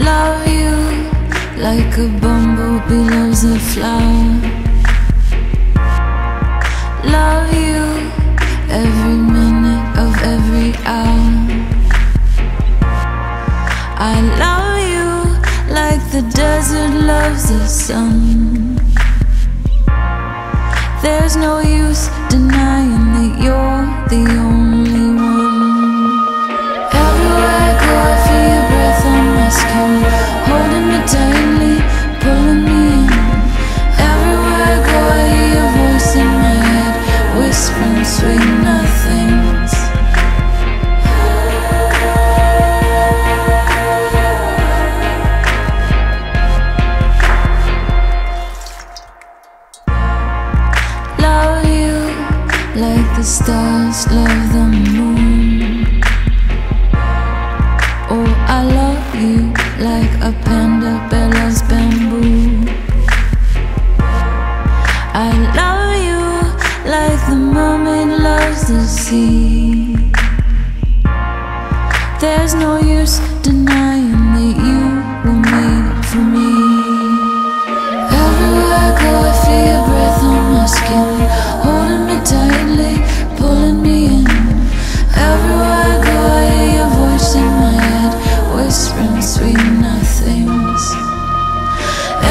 Love you like a bumblebee loves a flower. Love you every minute of every hour. I love you like the desert loves the sun. There's no use denying that you're the only the stars love the moon. Oh, I love you like a panda bear loves bamboo. I sea. There's no use denying that you were made for me. Everywhere I go, I feel your breath on my skin, holding me tightly, pulling me in. Everywhere I go, I hear your voice in my head, whispering sweet nothings.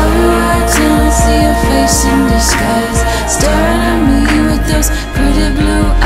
Everywhere I turn, I see your face in disguise, staring at me with those pretty blue eyes.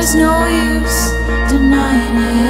There's no use denying it.